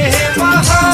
है महा